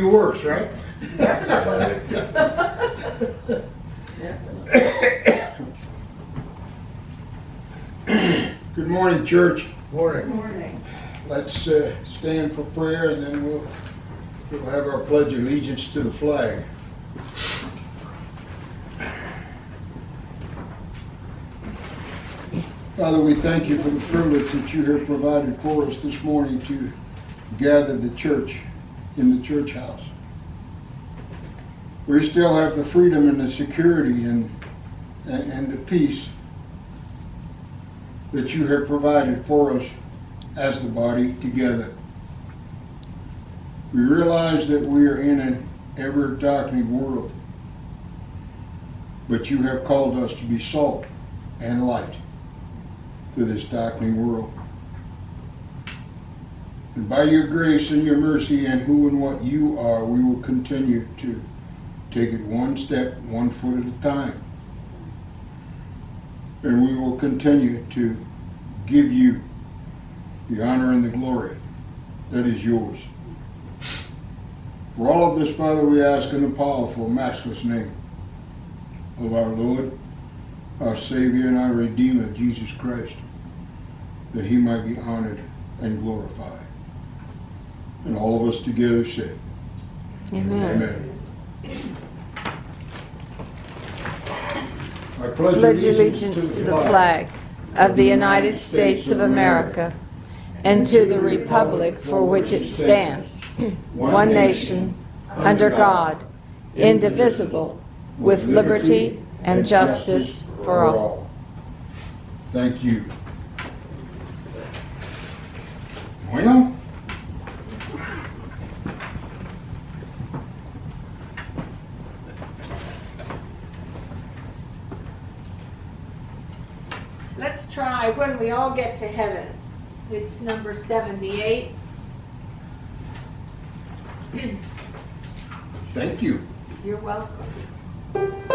be worse, right? Good morning, church. Morning. Morning. Let's uh, stand for prayer and then we'll, we'll have our pledge of allegiance to the flag. Father, we thank you for the privilege that you have provided for us this morning to gather the church in the church house. We still have the freedom and the security and, and, and the peace that you have provided for us as the body together. We realize that we are in an ever darkening world, but you have called us to be salt and light to this darkening world. And by your grace and your mercy and who and what you are, we will continue to take it one step, one foot at a time. And we will continue to give you the honor and the glory that is yours. For all of this, Father, we ask in the powerful, matchless name of our Lord, our Savior, and our Redeemer, Jesus Christ, that he might be honored and glorified. And all of us together say, Amen. Amen. I pledge Pledge allegiance to the flag of the United States of America and to the republic for which it stands, one nation, under God, indivisible, with liberty and justice for all. Thank you. Well, Let's try when we all get to heaven. It's number 78. thank you. You're welcome.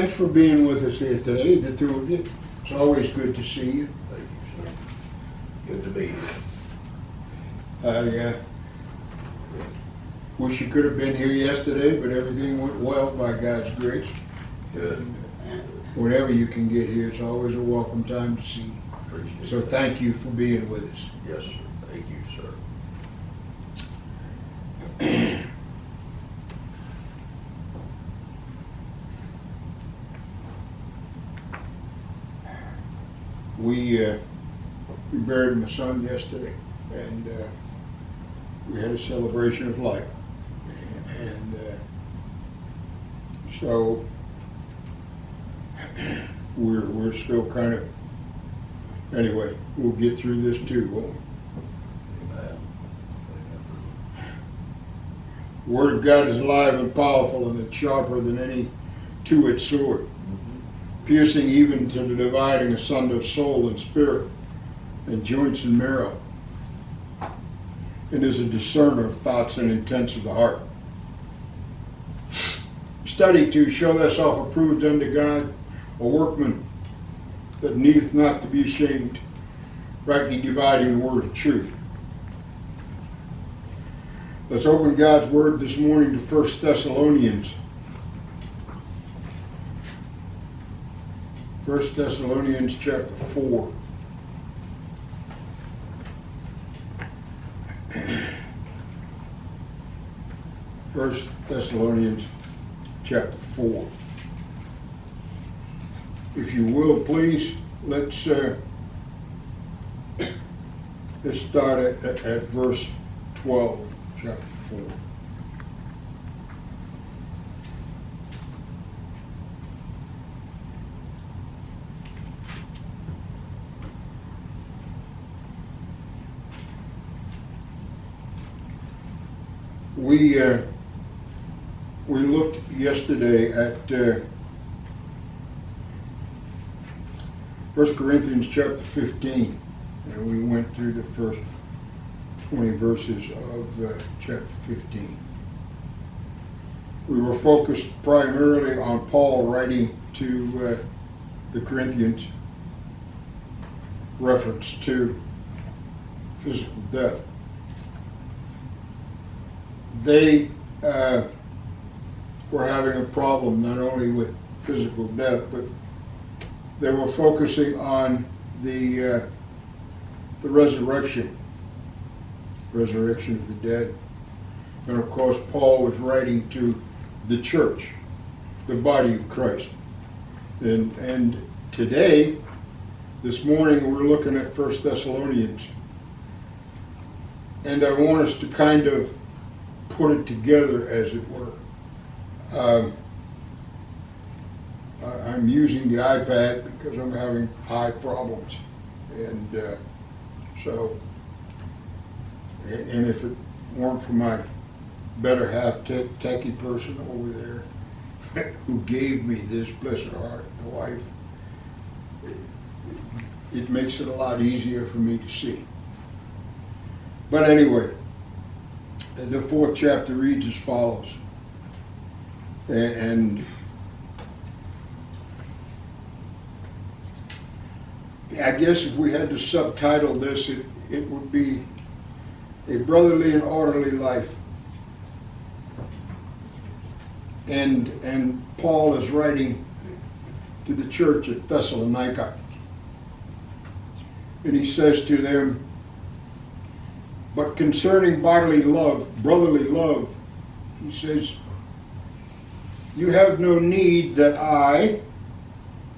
Thanks for being with us here today, the two of you. It's always good to see you. Thank you, sir. Good to be here. I uh, wish you could have been here yesterday, but everything went well by God's grace. Good. Whenever you can get here, it's always a welcome time to see you. Appreciate. So thank you for being with us. Yes, sir. Thank you, sir. We, uh, we buried my son yesterday, and uh, we had a celebration of life. And uh, so we're, we're still kind of, anyway, we'll get through this too, won't we? The Word of God is alive and powerful, and it's sharper than any two-edged sword, piercing even to the dividing asunder of soul and spirit, and joints and marrow, and is a discerner of thoughts and intents of the heart. Study to show thyself approved unto God, a workman that needeth not to be ashamed, rightly dividing the word of truth. Let's open God's Word this morning to 1 Thessalonians. 1 Thessalonians chapter 4. First Thessalonians chapter 4. If you will, please, let's, uh, let's start at, at, at verse 12, chapter 4. We, uh, yesterday at uh, 1 Corinthians chapter 15, and we went through the first 20 verses of uh, chapter 15. We were focused primarily on Paul writing to uh, the Corinthians, reference to physical death. They uh, were having a problem not only with physical death, but they were focusing on the uh, the resurrection resurrection of the dead. And of course, Paul was writing to the church, the body of Christ. And, and today, this morning, we're looking at First Thessalonians. And I want us to kind of put it together, as it were. Um, I- I'm using the iPad because I'm having eye problems. And uh, so and and if it weren't for my better half tech, techie person over there who gave me this, blessed heart, the wife, it- it makes it a lot easier for me to see. But anyway, the fourth chapter reads as follows. And I guess if we had to subtitle this, it, it would be a brotherly and orderly life. And, and Paul is writing to the church at Thessalonica. And he says to them, But concerning bodily love, brotherly love, he says, You have no need that I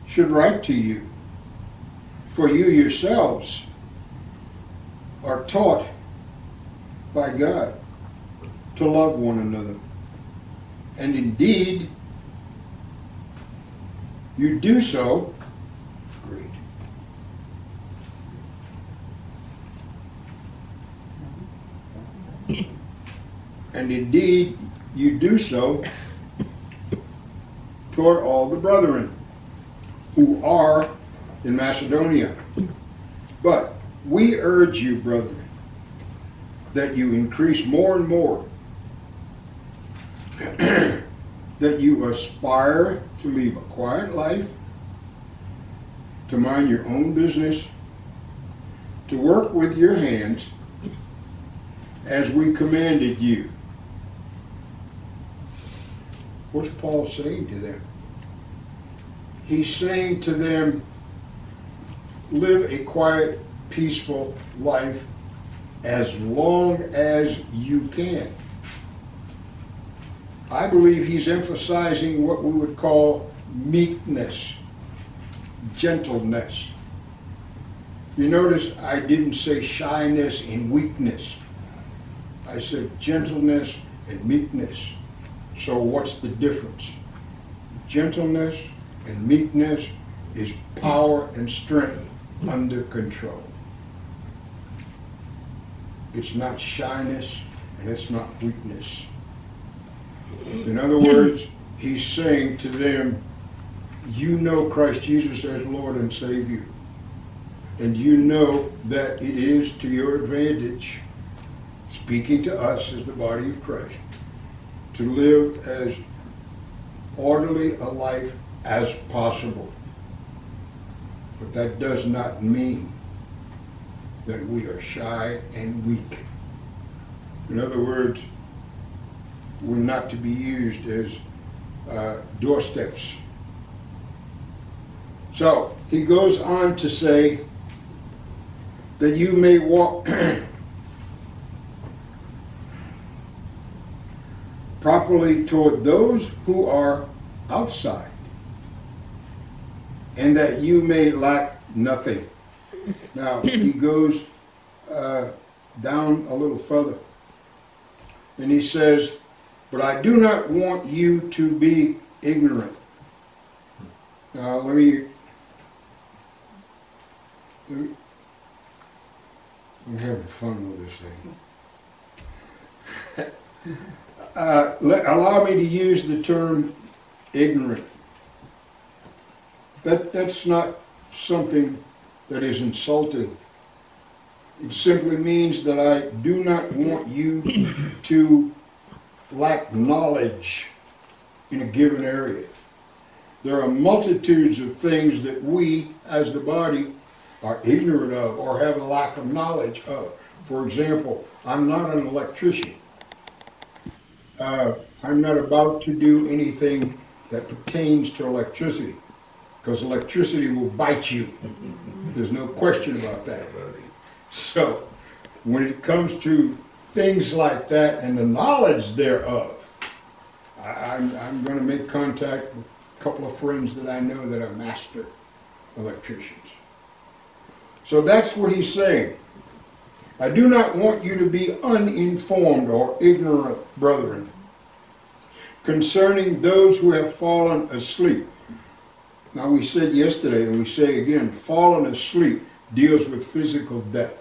should write to you, for you yourselves are taught by God to love one another. And indeed, you do so great. And indeed, you do so toward all the brethren who are in Macedonia. But we urge you, brethren, that you increase more and more, that you aspire to live a quiet life, to mind your own business, to work with your hands as we commanded you. What's Paul saying to them? He's saying to them, live a quiet, peaceful life as long as you can. I believe he's emphasizing what we would call meekness, gentleness. You notice I didn't say shyness and weakness. I said gentleness and meekness. So what's the difference? Gentleness and meekness is power and strength under control. It's not shyness and it's not weakness. In other hmm. words, he's saying to them, you know Christ Jesus as Lord and Savior. And you know that it is to your advantage, speaking to us as the body of Christ, to live as orderly a life as possible. But that does not mean that we are shy and weak. In other words, we're not to be used as uh, doorsteps. So he goes on to say that you may walk properly toward those who are outside, and that you may lack nothing. Now, he goes uh, down a little further, and he says, But I do not want you to be ignorant. Now, let me. let me- I'm having fun with this thing. Uh, let, allow me to use the term ignorant. That, that's not something that is insulting. It simply means that I do not want you to lack knowledge in a given area. There are multitudes of things that we, as the body, are ignorant of or have a lack of knowledge of. For example, I'm not an electrician. Uh, I'm not about to do anything that pertains to electricity, because electricity will bite you. There's no question about that. So, when it comes to things like that and the knowledge thereof, I, I'm, I'm going to make contact with a couple of friends that I know that are master electricians. So that's what he's saying. I do not want you to be uninformed or ignorant, brethren, concerning those who have fallen asleep. Now, we said yesterday, and we say again, fallen asleep deals with physical death.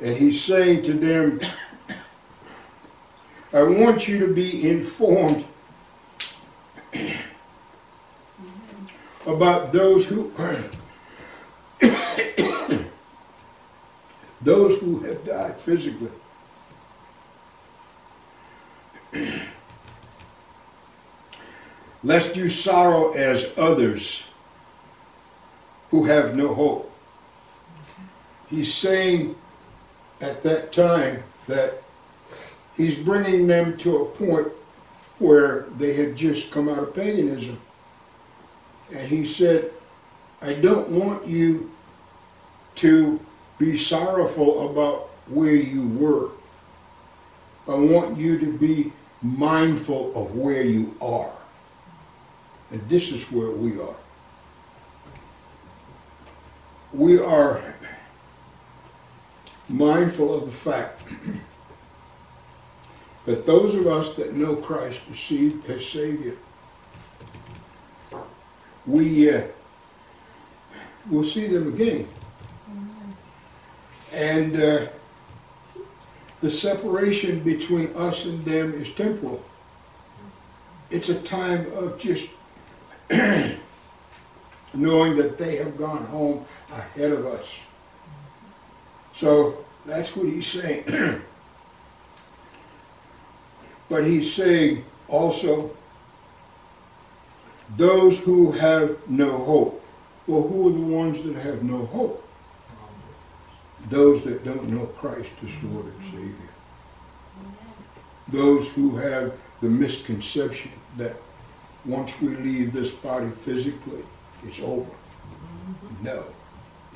And he's saying to them, I want you to be informed about those who those who have died physically. Lest you sorrow as others who have no hope. He's saying at that time that he's bringing them to a point where they had just come out of paganism. And he said, I don't want you to be sorrowful about where you were. I want you to be mindful of where you are. And this is where we are. We are mindful of the fact that those of us that know Christ received as Savior, we uh, will see them again. And uh, the separation between us and them is temporal. It's a time of just knowing that they have gone home ahead of us. So that's what he's saying. but he's saying also, those who have no hope. Well, who are the ones that have no hope? Those that don't know Christ as Lord and Savior. Those who have the misconception that once we leave this body physically, it's over. No,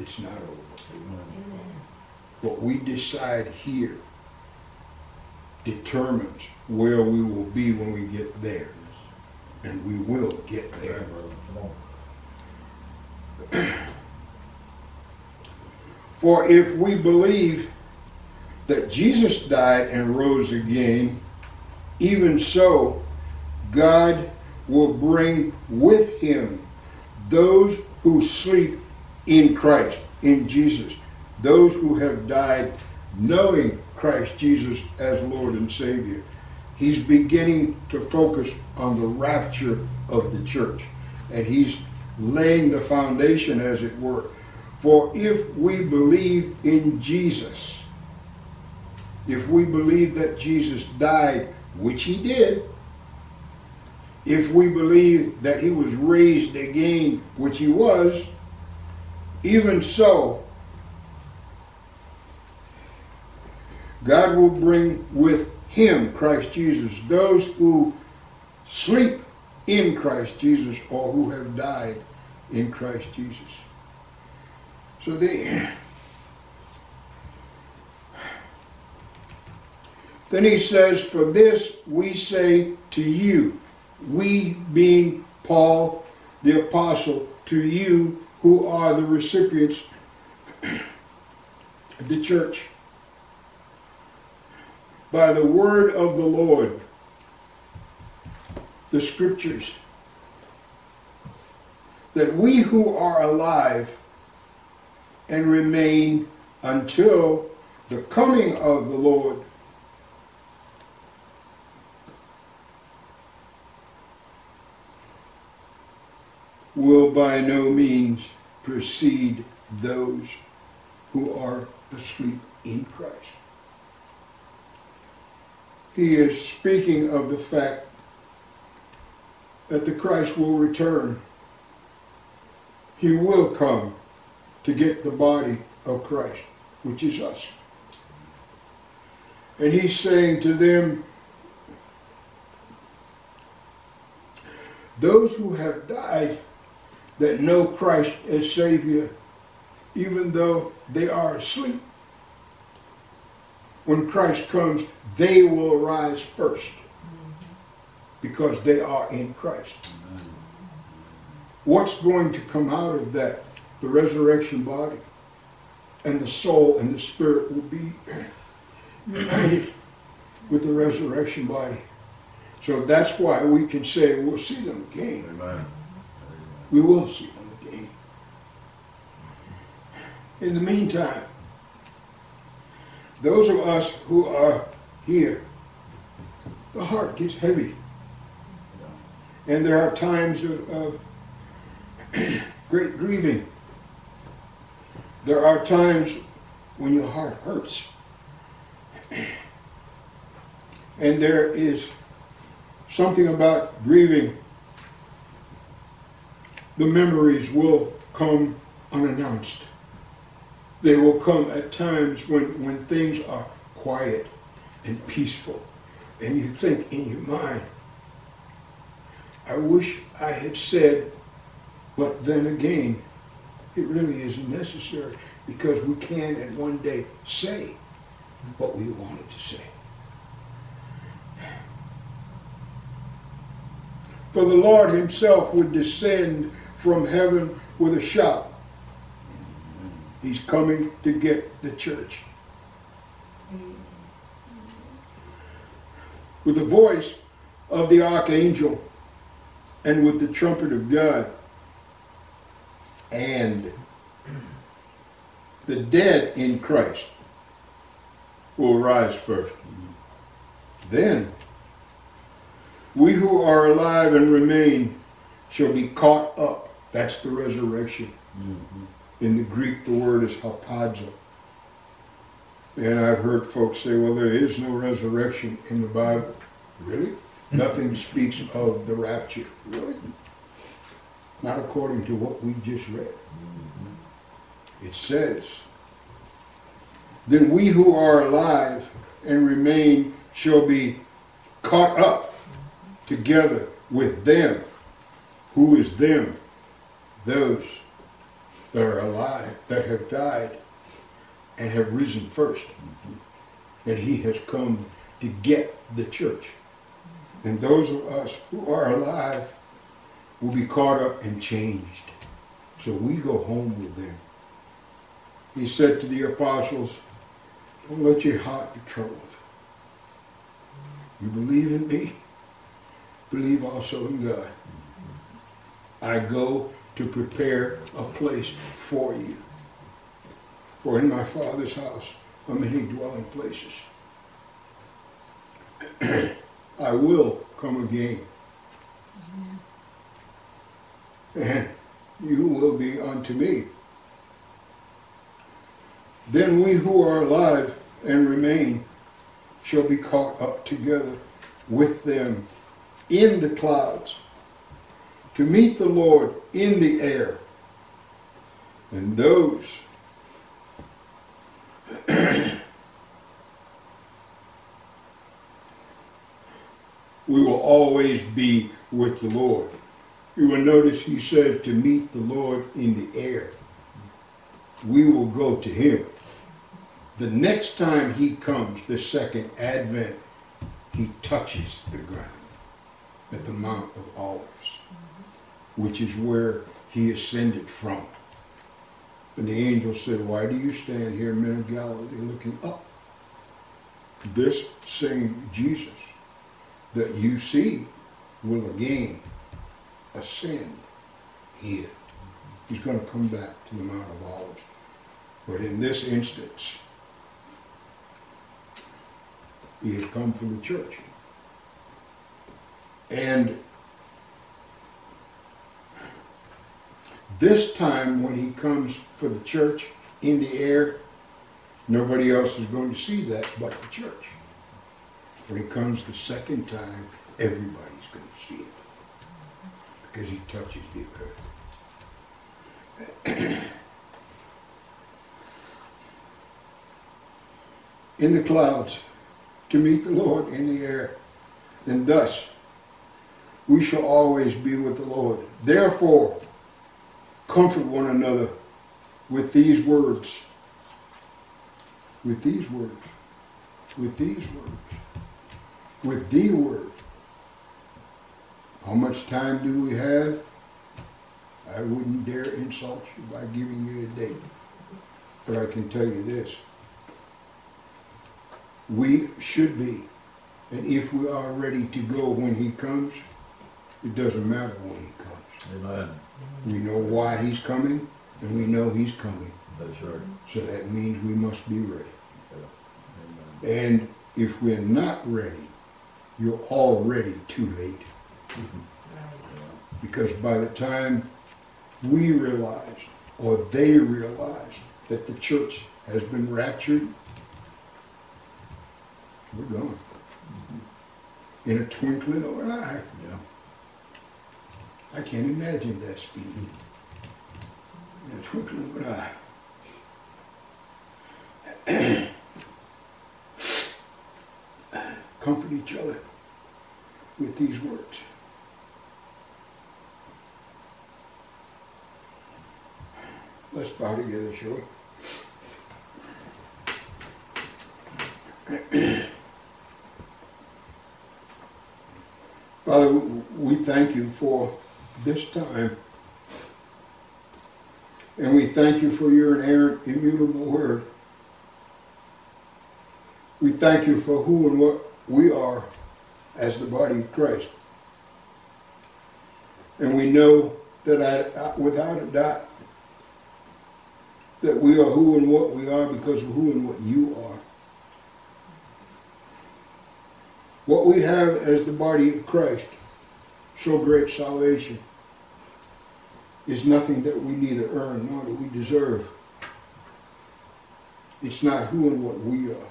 it's not over. What we decide here determines where we will be when we get there. And we will get there. For if we believe that Jesus died and rose again, even so, God will bring with him those who sleep in Christ, in Jesus, those who have died knowing Christ Jesus as Lord and Savior. He's beginning to focus on the rapture of the church, and he's laying the foundation, as it were. For if we believe in Jesus, if we believe that Jesus died, which he did, if we believe that he was raised again, which he was, even so, God will bring with him, Christ Jesus, those who sleep in Christ Jesus or who have died in Christ Jesus. So they. Then he says, For this we say to you, we being Paul the apostle, to you who are the recipients of the church, by the word of the Lord, the scriptures, that we who are alive and remain until the coming of the Lord will by no means precede those who are asleep in Christ. He is speaking of the fact that the Christ will return. He will come to get the body of Christ, which is us. And he's saying to them, those who have died that know Christ as Savior, even though they are asleep, when Christ comes, they will arise first because they are in Christ. What's going to come out of that? The resurrection body. And the soul and the spirit will be united with the resurrection body. So that's why we can say we'll see them again. Amen. We will see them again. In the meantime, those of us who are here, the heart gets heavy. And there are times of, of great grieving. There are times when your heart hurts. And there is something about grieving. The memories will come unannounced. They will come at times when, when things are quiet and peaceful. And you think in your mind, I wish I had said, but then again, it really isn't necessary because we can at one day say what we wanted to say. For the Lord himself would descend from heaven with a shout. He's coming to get the church. With the voice of the archangel and with the trumpet of God. And the dead in Christ will rise first. Then we who are alive and remain shall be caught up. That's the resurrection. Mm-hmm. In the Greek, the word is harpazo. And I've heard folks say, well, there is no resurrection in the Bible. Really? Nothing speaks of the rapture. Really? Not according to what we just read. It says, Then we who are alive and remain shall be caught up together with them. Who is them? Those that are alive, that have died and have risen first. And he has come to get the church. And those of us who are alive will be caught up and changed. So we go home with them. He said to the apostles, Don't let your heart be troubled. You believe in me, believe also in God. I go to prepare a place for you. For in my Father's house are many dwelling places. I will come again. And you will be unto me. Then we who are alive and remain shall be caught up together with them in the clouds to meet the Lord in the air. And those we will always be with the Lord. You will notice he said to meet the Lord in the air. We will go to him. The next time he comes, the second advent, he touches the ground at the Mount of Olives, which is where he ascended from. And the angel said, Why do you stand here, men of Galilee, looking up? This same Jesus that you see will again ascend here. He's going to come back to the Mount of Olives. But in this instance, he has come for the church. And this time when he comes for the church in the air, nobody else is going to see that but the church. When he comes the second time, everybody's going to see it because he touches the earth. in the clouds to meet the Lord in the air, and thus we shall always be with the Lord. Therefore, comfort one another with these words. With these words. With these words. With the word. How much time do we have? I wouldn't dare insult you by giving you a date. But I can tell you this. We should be. And if we are ready to go when he comes, it doesn't matter when he comes. Amen. We know why he's coming, and we know he's coming. That's right. So that means we must be ready. Amen. And if we're not ready, you're already too late. Because by the time we realize, or they realize, that the church has been raptured, we're gone. Mm-hmm. In a twinkling of an eye. Yeah. I can't imagine that speed. Mm-hmm. In a twinkling of an eye. Comfort each other with these words. Let's bow together, shall we? Father, we thank you for this time. And we thank you for your inerrant, immutable word. We thank you for who and what we are as the body of Christ. And we know that I, without a doubt, that we are who and what we are because of who and what you are. What we have as the body of Christ, so great salvation, is nothing that we need to earn, nor that we deserve. It's not who and what we are.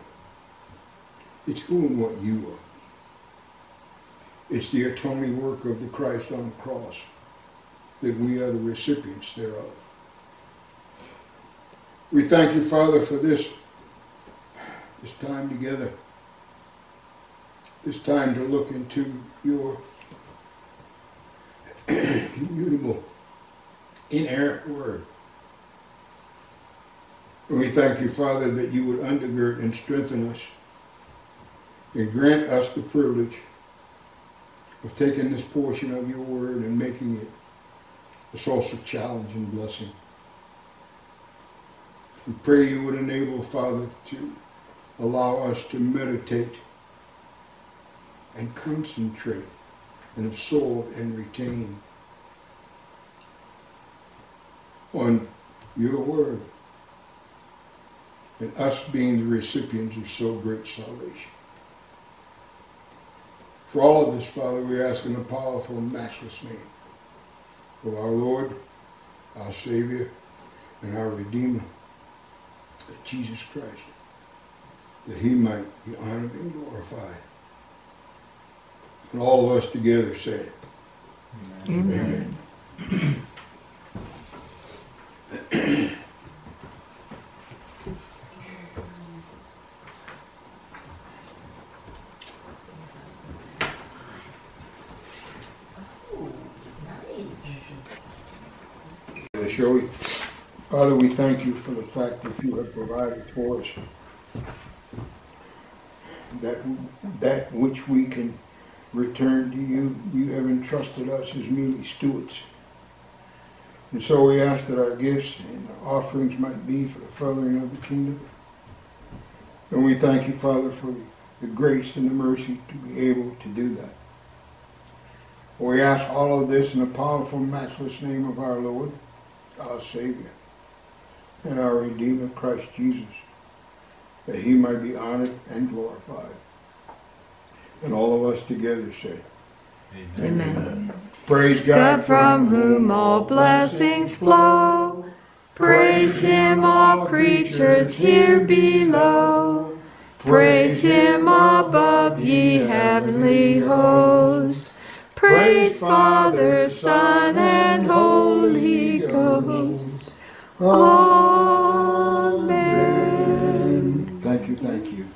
It's who and what you are. It's the atoning work of the Christ on the cross that we are the recipients thereof. We thank you, Father, for this, this time together, this time to look into your immutable, inerrant word. We thank you, Father, that you would undergird and strengthen us and grant us the privilege of taking this portion of your word and making it a source of challenge and blessing. We pray you would enable, Father, to allow us to meditate and concentrate and absorb and retain on your word and us being the recipients of so great salvation. For all of this, Father, we ask in the powerful and matchless name of our Lord, our Savior, and our Redeemer, Jesus Christ, that he might be honored and glorified. And all of us together say, Amen. Uh, Shall we? Father, we thank you for the fact that you have provided for us that, that which we can return to you. You have entrusted us as merely stewards. And so we ask that our gifts and offerings might be for the furthering of the kingdom. And we thank you, Father, for the grace and the mercy to be able to do that. We ask all of this in the powerful, matchless name of our Lord, our Savior, and our Redeemer, Christ Jesus, that he might be honored and glorified. And all of us together say, Amen. Praise God, God from whom all blessings flow. Praise him, all creatures here below. Praise him above, ye heavenly hosts. Praise Father, Son, and Holy Ghost. Amen. Thank you, thank you.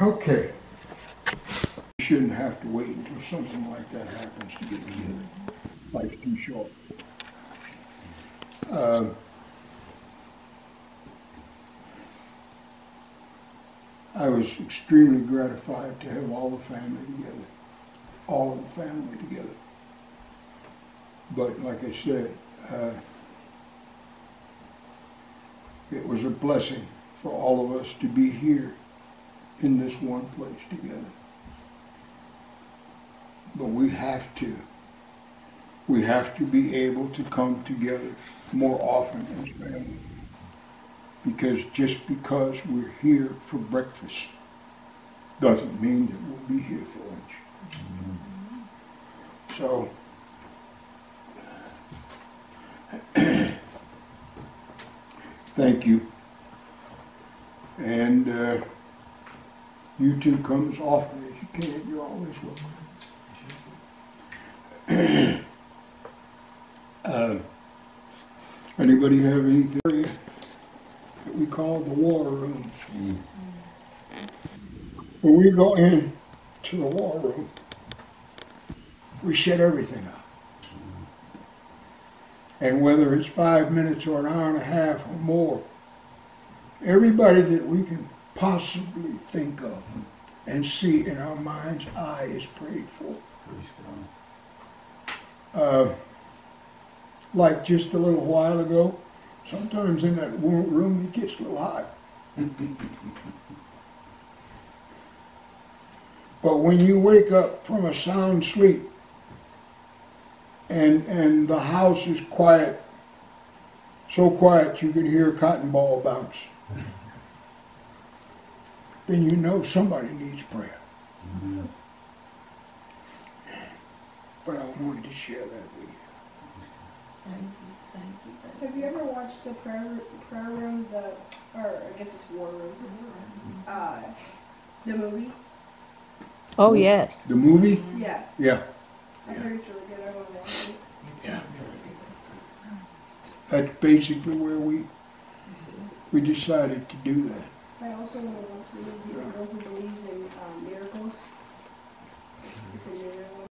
Okay. You shouldn't have to wait until something like that happens to get together. Life's too short. Um, I was extremely gratified to have all the family together, all of the family together. But like I said, uh, it was a blessing for all of us to be here in this one place together. But we have to. We have to be able to come together more often as family. Because just because we're here for breakfast doesn't mean that we'll be here for lunch. So, thank you. And uh, you two come as often as you can. You're always welcome. uh, anybody have any theory that we call the war rooms? When we go in to the war room, we shut everything up. And whether it's five minutes or an hour and a half or more, everybody that we can possibly think of and see in our mind's eye is prayed for. Uh, like just a little while ago, sometimes in that warm room it gets a little hot. but when you wake up from a sound sleep and and the house is quiet, so quiet you can hear a cotton ball bounce, then you know somebody needs prayer. But I wanted to share that with you. Thank you, thank you, thank Have you ever watched the prayer prayer room? The or I guess it's war room. Uh, the movie. Oh, yes. The movie? Yeah, Yeah. I heard it's really good. I want to watch it. Yeah. That's basically where we, we decided to do that. I also know who believes in miracles